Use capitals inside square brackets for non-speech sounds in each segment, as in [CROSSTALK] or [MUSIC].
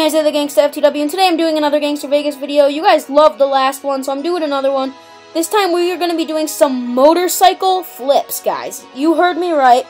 me, Isaiah the Gangsta FTW, and today I'm doing another Gangstar Vegas video. You guys loved the last one, so I'm doing another one. This time we are going to be doing some motorcycle flips, guys. You heard me right.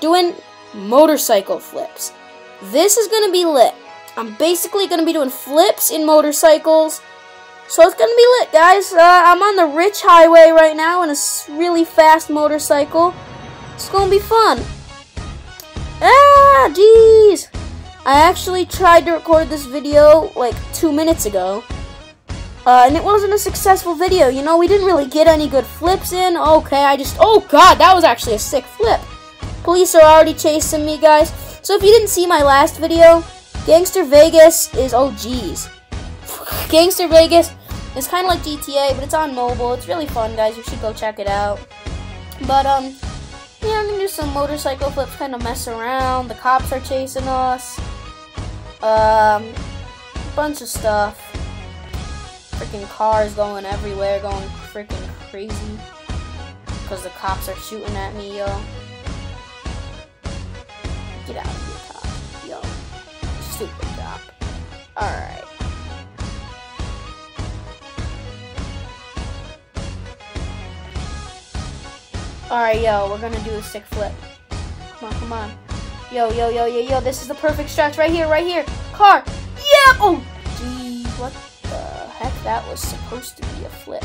Doing motorcycle flips. This is going to be lit. I'm basically going to be doing flips in motorcycles. So it's going to be lit, guys. Uh, I'm on the Rich Highway right now in a really fast motorcycle. It's going to be fun. Ah, jeez. I actually tried to record this video like two minutes ago. Uh, and it wasn't a successful video. You know, we didn't really get any good flips in. Okay, I just... Oh, God, that was actually a sick flip. Police are already chasing me, guys. So if you didn't see my last video, Gangstar Vegas is... Oh, jeez. [SIGHS] Gangstar Vegas is kind of like GTA, but it's on mobile. It's really fun, guys. You should go check it out. But, um... Yeah, I'm gonna do some motorcycle flips, kind of mess around. The cops are chasing us. Um, bunch of stuff. Freaking cars going everywhere, going freaking crazy. Because the cops are shooting at me, yo. Get out of here, cop. Yo. Stupid cop. Alright. Alright, yo, we're gonna do a sick flip. Come on, come on. Yo, yo, yo, yo, yo, this is the perfect stretch right here, right here. Car. Yeah! Oh, geez, what the heck? That was supposed to be a flip.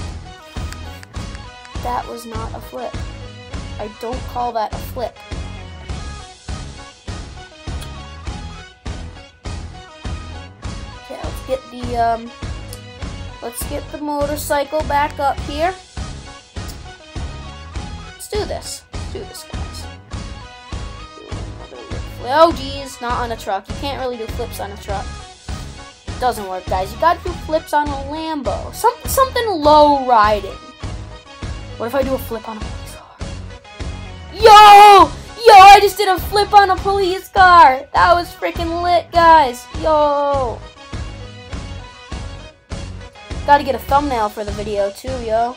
That was not a flip. I don't call that a flip. Okay, let's get the, um, let's get the motorcycle back up here. Let's do this. Let's do this, guys. Oh, geez, not on a truck. You can't really do flips on a truck. Doesn't work, guys. You gotta do flips on a Lambo. Some, something low riding. What if I do a flip on a police car? Yo! Yo, I just did a flip on a police car. That was freaking lit, guys. Yo. Gotta get a thumbnail for the video, too, yo.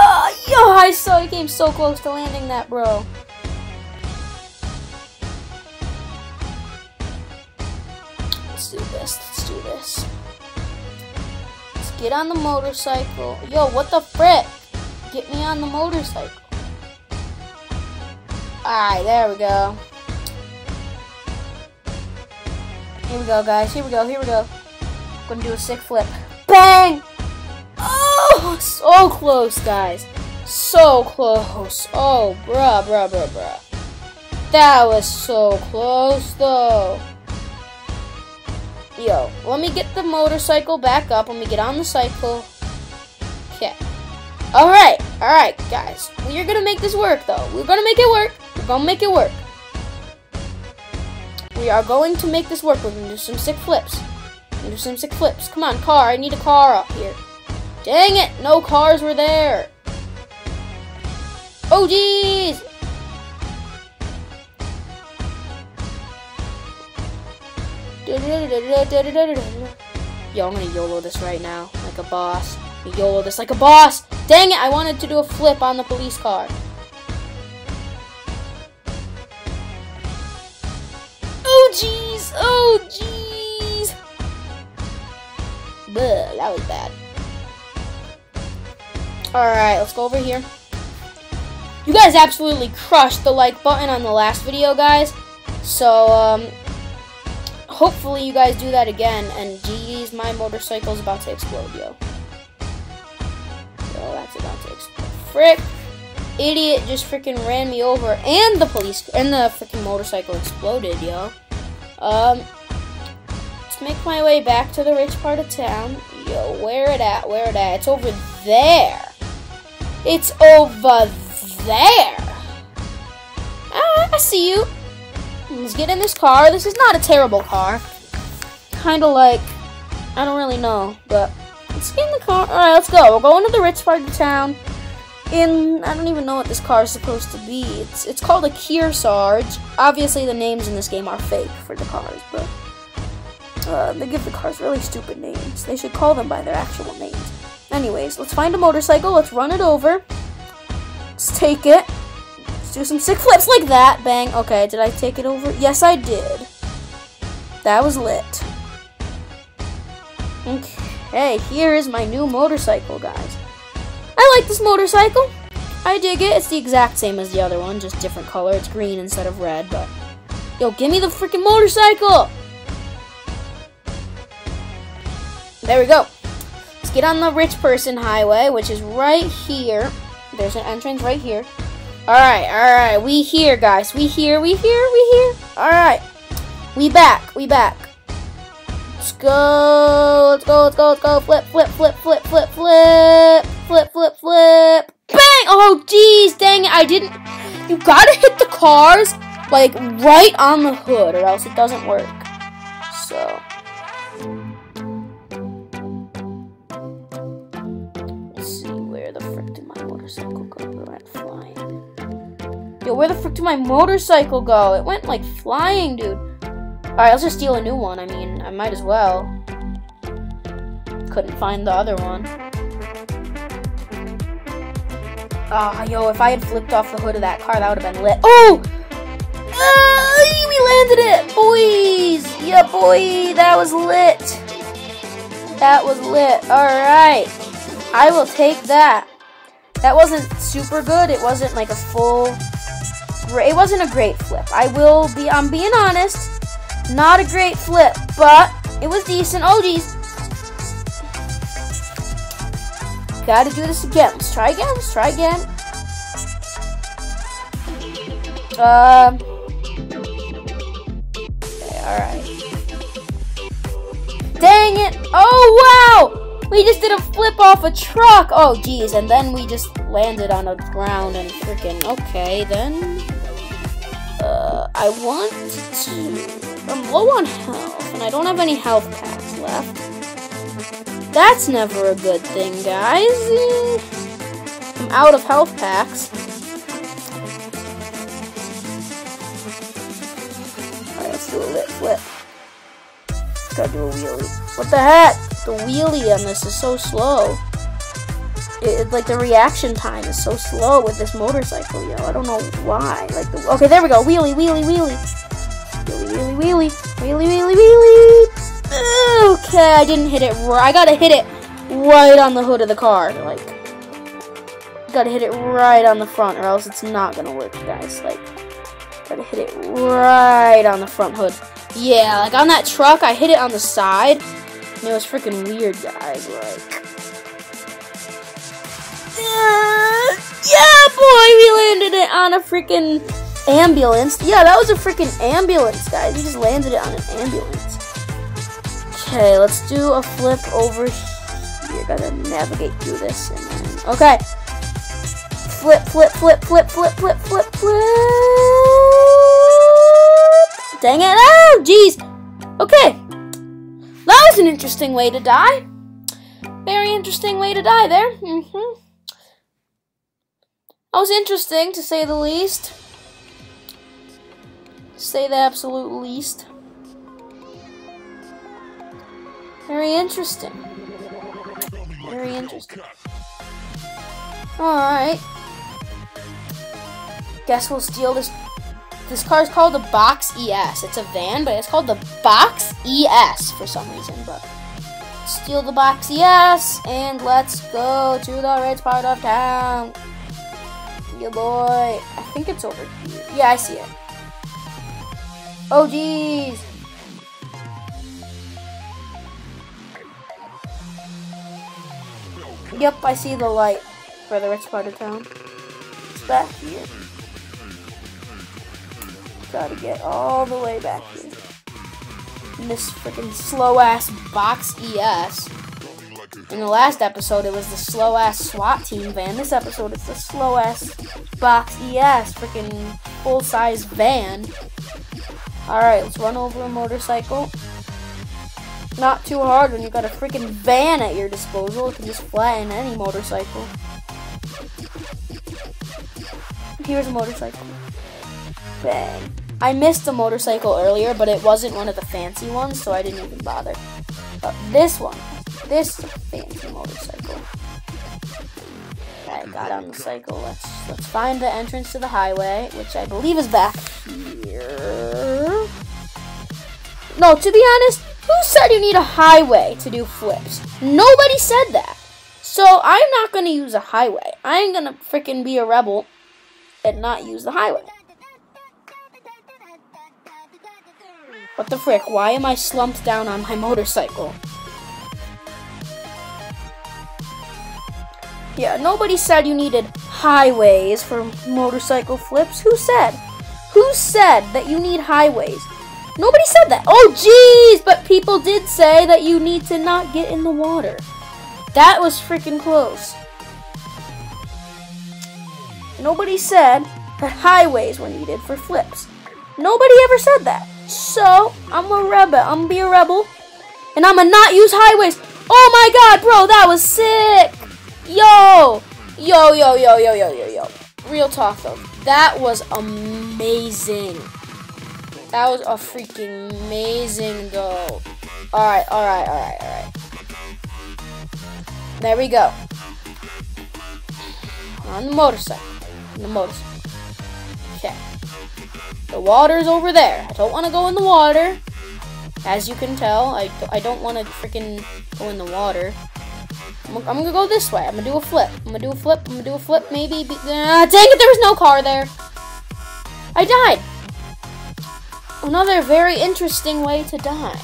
Oh, I saw he came so close to landing that, bro. Let's do this. Let's do this. Let's get on the motorcycle. Yo, what the frick? Get me on the motorcycle. Alright, there we go. Here we go, guys. Here we go. Here we go. Gonna do a sick flip. Bang! So close, guys. So close. Oh, bruh, bruh, bruh, bruh. That was so close, though. Yo, let me get the motorcycle back up. Let me get on the cycle. Okay. Alright, alright, guys. We're gonna make this work, though. We're gonna make it work. We're gonna make it work. We are going to make this work. We're gonna do some sick flips. do some sick flips. Come on, car. I need a car up here. Dang it! No cars were there. Oh, jeez! Yo, I'm gonna YOLO this right now, like a boss. YOLO this like a boss! Dang it, I wanted to do a flip on the police car. Oh, jeez! Oh, jeez! Buh, that was bad. Alright, let's go over here. You guys absolutely crushed the like button on the last video, guys. So, um, hopefully you guys do that again. And geez, my motorcycle is about to explode, yo. Yo, that's about to explode. Frick. Idiot just freaking ran me over. And the police, and the freaking motorcycle exploded, yo. Um, let's make my way back to the rich part of town. Yo, where it at? Where it at? It's over there. It's over there. Ah, I see you. Let's get in this car. This is not a terrible car. Kind of like, I don't really know, but let's get in the car. All right, let's go. We're going to the rich part of town. In, I don't even know what this car is supposed to be. It's it's called a Kearsarge. Obviously, the names in this game are fake for the cars, but uh, they give the cars really stupid names. They should call them by their actual names. Anyways, let's find a motorcycle. Let's run it over. Let's take it. Let's do some sick flips like that. Bang. Okay, did I take it over? Yes, I did. That was lit. Okay, here is my new motorcycle, guys. I like this motorcycle. I dig it. It's the exact same as the other one, just different color. It's green instead of red, but... Yo, give me the freaking motorcycle! There we go. Let's get on the rich person highway, which is right here. There's an entrance right here. Alright, alright. We here, guys. We here, we here, we here. Alright. We back, we back. Let's go, let's go, let's go, let's go. Flip, flip, flip, flip, flip, flip. Flip, flip, flip. Bang! Oh, jeez, dang it. I didn't... You gotta hit the cars, like, right on the hood, or else it doesn't work. So... Went flying. Yo, where the frick did my motorcycle go? It went like flying, dude. Alright, let's just steal a new one. I mean, I might as well. Couldn't find the other one. Ah, oh, yo, if I had flipped off the hood of that car, that would have been lit. Oh! We landed it! Boys! Yeah, boy! That was lit! That was lit. Alright. I will take that. That wasn't super good. It wasn't like a full. It wasn't a great flip. I will be. I'm being honest. Not a great flip, but it was decent. Oh geez. Gotta do this again. Let's try again. Let's try again. Um. Okay, alright. Dang it! Oh wow! We just did a flip off a truck! Oh, geez, and then we just landed on the ground and freaking... Okay, then... Uh, I want to... I'm low on health, and I don't have any health packs left. That's never a good thing, guys. I'm out of health packs. Alright, let's do a lit flip. Gotta do a wheelie. What the heck? the wheelie on this is so slow. It, like the reaction time is so slow with this motorcycle, yo. I don't know why. Like the okay, there we go. Wheelie, wheelie, wheelie, wheelie, wheelie, wheelie, wheelie, wheelie. Okay, I didn't hit it. I gotta hit it right on the hood of the car. Like, gotta hit it right on the front, or else it's not gonna work, guys. Like, gotta hit it right on the front hood. Yeah, like on that truck, I hit it on the side, it was freaking weird, guys. Like, yeah, yeah, boy, we landed it on a freaking ambulance. Yeah, that was a freaking ambulance, guys. We just landed it on an ambulance. Okay, let's do a flip over here. Gotta navigate through this. And then, okay. Flip, flip, flip, flip, flip, flip, flip, flip. Dang it. Oh, jeez. Okay. That was an interesting way to die. Very interesting way to die there. Mm-hmm. That was interesting, to say the least. To say the absolute least. Very interesting. Very interesting. Alright. Guess we'll steal this this car is called the Box ES. It's a van, but it's called the Box ES for some reason. But steal the Box ES and let's go to the rich part of town. Yeah, boy. I think it's over here. Yeah, I see it. Oh, jeez. Yep, I see the light for the rich part of town. It's back here. Gotta get all the way back here. In this freaking slow ass box ES. In the last episode, it was the slow ass SWAT team van. This episode, it's the slow ass box ES, freaking full size van. Alright, let's run over a motorcycle. Not too hard when you got a freaking van at your disposal. It can just flatten any motorcycle. Here's a motorcycle. Bang. I missed the motorcycle earlier, but it wasn't one of the fancy ones, so I didn't even bother. But this one, this fancy motorcycle. Okay, got on the cycle. Let's let's find the entrance to the highway, which I believe is back here. No, to be honest, who said you need a highway to do flips? Nobody said that. So I'm not gonna use a highway. I'm gonna freaking be a rebel and not use the highway. What the frick? Why am I slumped down on my motorcycle? Yeah, nobody said you needed highways for motorcycle flips. Who said? Who said that you need highways? Nobody said that. Oh, jeez! But people did say that you need to not get in the water. That was freaking close. Nobody said that highways were needed for flips. Nobody ever said that. So, I'm a rebel. I'm gonna be a rebel. And I'm gonna not use highways. Oh my god, bro, that was sick. Yo. Yo, yo, yo, yo, yo, yo, yo. Real talk, though. That was amazing. That was a freaking amazing, though. Alright, alright, alright, alright. There we go. On the motorcycle. On the motorcycle. Okay. The water's over there. I don't want to go in the water. As you can tell, I, I don't want to freaking go in the water. I'm, I'm, gonna go this way. I'm gonna do a flip. I'm gonna do a flip. I'm gonna do a flip. Maybe. Be, uh, dang it, there was no car there. I died. Another very interesting way to die.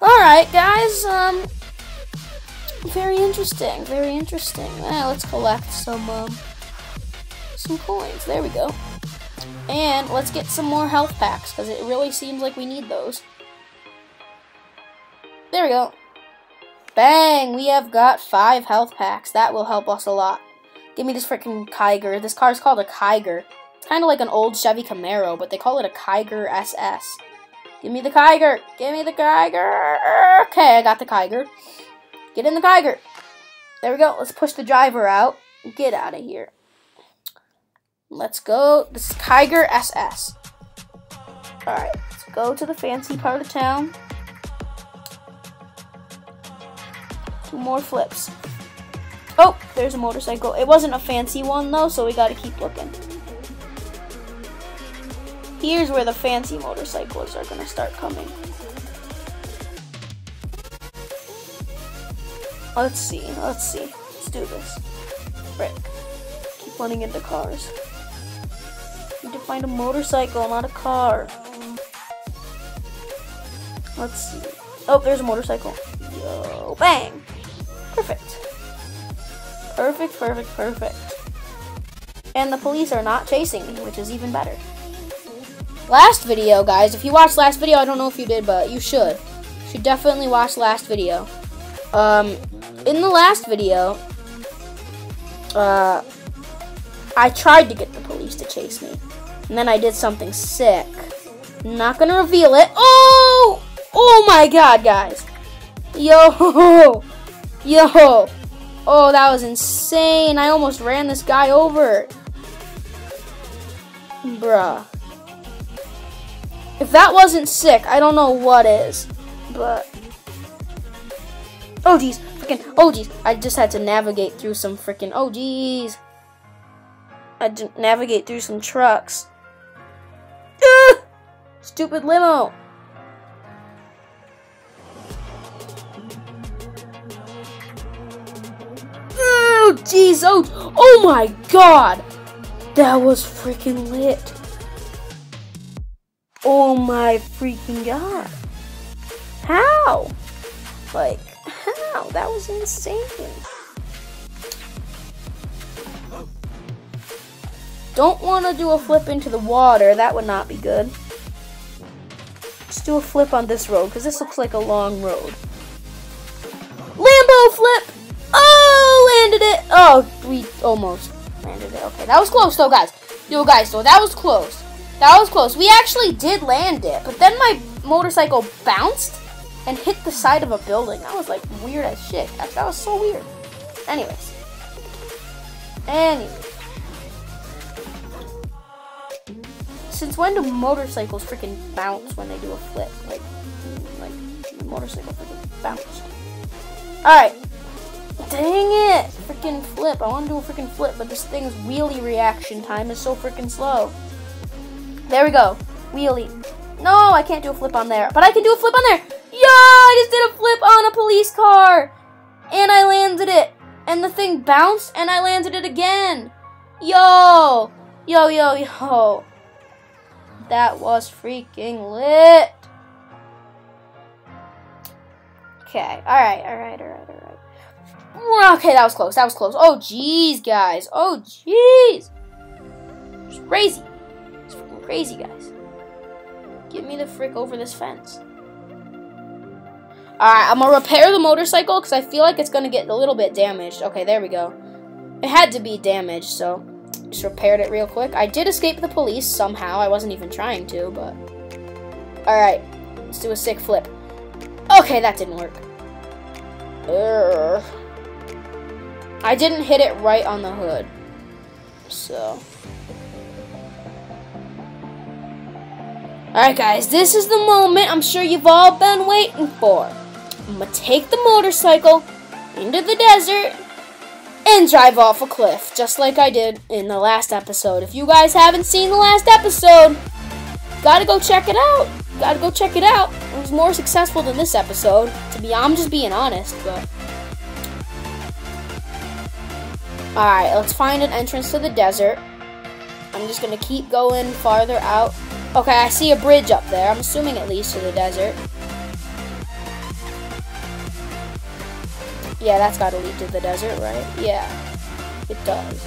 Alright, guys. Um, very interesting. Very interesting. Eh, let's collect some, um, some coins. There we go. And let's get some more health packs, because it really seems like we need those. There we go. Bang! We have got five health packs. That will help us a lot. Give me this freaking Kiger. This car is called a Kiger. It's kind of like an old Chevy Camaro, but they call it a Kiger SS. Give me the Kiger! Give me the Kiger! Okay, I got the Kiger. Get in the Kiger! There we go. Let's push the driver out. Get out of here. Let's go. This is Kiger SS. Alright, let's go to the fancy part of town. Two more flips. Oh, there's a motorcycle. It wasn't a fancy one though, so we gotta keep looking. Here's where the fancy motorcycles are gonna start coming. Let's see, let's see. Let's do this. Frick. Keep running into cars. Find a motorcycle, not a car. Let's see. Oh, there's a motorcycle. Yo, bang! Perfect. Perfect, perfect, perfect. And the police are not chasing me, which is even better. Last video, guys. If you watched last video, I don't know if you did, but you should. You should definitely watch last video. Um, in the last video, uh, I tried to get the police to chase me. And then I did something sick. Not gonna reveal it. Oh! Oh my god, guys. Yo! [LAUGHS] Yo! Oh, that was insane. I almost ran this guy over. Bruh. If that wasn't sick, I don't know what is. But. Oh, jeez. Freaking. Oh, jeez. I just had to navigate through some freaking. Oh, jeez. I had to navigate through some trucks. [LAUGHS] Stupid limo. Oh, jeez. Oh, oh my god. That was freaking lit. Oh my freaking god. How? Like, how? That was insane. Don't want to do a flip into the water. That would not be good. Let's do a flip on this road, because this looks like a long road. Lambo flip! Oh, landed it! Oh, we almost landed it. Okay, that was close, though, guys. Yo, guys, though, that was close. That was close. We actually did land it, but then my motorcycle bounced and hit the side of a building. That was, like, weird as shit. That, that was so weird. Anyways. Anyways. Since when do motorcycles freaking bounce when they do a flip? Like, like, motorcycle freaking bounced. Alright. Dang it! Freaking flip. I want to do a freaking flip, but this thing's wheelie reaction time is so freaking slow. There we go. Wheelie. No, I can't do a flip on there. But I can do a flip on there. Yeah, I just did a flip on a police car. And I landed it. And the thing bounced and I landed it again. Yo. Yo, yo, yo. That was freaking lit. Okay. All right, all right, all right, all right. Okay, that was close. That was close. Oh, jeez, guys. Oh, jeez. It's crazy. It's freaking crazy, guys. Get me the frick over this fence. Alright, I'm gonna repair the motorcycle because I feel like it's gonna get a little bit damaged. Okay, there we go. It had to be damaged, so just repaired it real quick. I did escape the police somehow. I wasn't even trying to, but... Alright, let's do a sick flip. Okay, that didn't work. Urgh. I didn't hit it right on the hood. So... Alright guys, this is the moment I'm sure you've all been waiting for. I'm gonna take the motorcycle into the desert and drive off a cliff, just like I did in the last episode. If you guys haven't seen the last episode, gotta go check it out. Gotta go check it out. It was more successful than this episode. To be, I'm just being honest, but. Alright, let's find an entrance to the desert. I'm just gonna keep going farther out Okay, I see a bridge up there. I'm assuming it leads to the desert. Yeah, that's got to lead to the desert, right? Yeah, it does.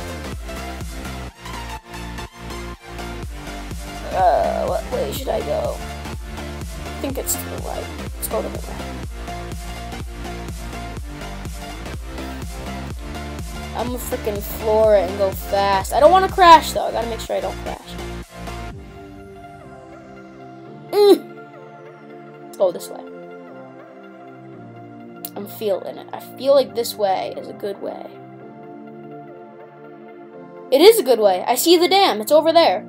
Uh, what way should I go? I think it's to the right. Let's go to the right. I'm gonna freaking floor it and go fast. I don't want to crash, though. I gotta make sure I don't crash. Let's go this way. I'm feeling it. I feel like this way is a good way. It is a good way. I see the dam. It's over there.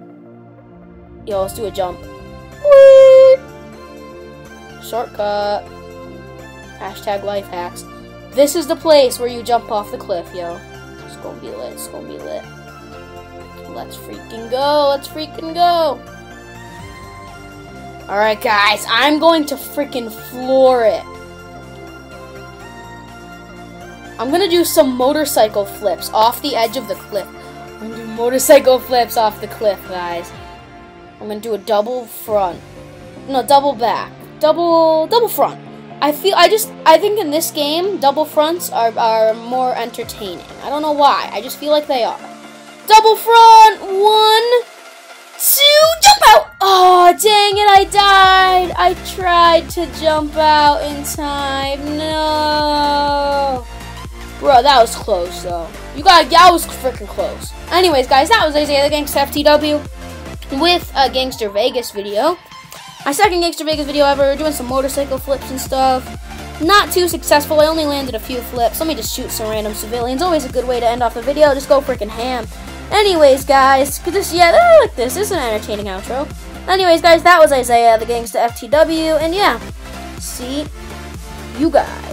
Yo, let's do a jump. Whee! Shortcut. Hashtag life hacks. This is the place where you jump off the cliff, yo. It's gonna be lit. It's gonna be lit. Let's freaking go. Let's freaking go. Alright, guys, I'm going to freaking floor it. I'm gonna do some motorcycle flips off the edge of the cliff. I'm gonna do motorcycle [LAUGHS] flips off the cliff, guys. I'm gonna do a double front. No, double back. Double, double front. I feel, I just, I think in this game, double fronts are, are more entertaining. I don't know why. I just feel like they are. Double front, one, two, jump out! Oh, dang it, I died. I tried to jump out in time. No. Bro, that was close, though. You got, that was freaking close. Anyways, guys, that was Isaiah the Gangsta FTW with a Gangstar Vegas video. My second Gangstar Vegas video ever, doing some motorcycle flips and stuff. Not too successful, I only landed a few flips. Let me just shoot some random civilians. Always a good way to end off the video. Just go freaking ham. Anyways, guys, this yeah, I like this. This is an entertaining outro. Anyways, guys, that was Isaiah, the Gangsta FTW, and yeah, see you guys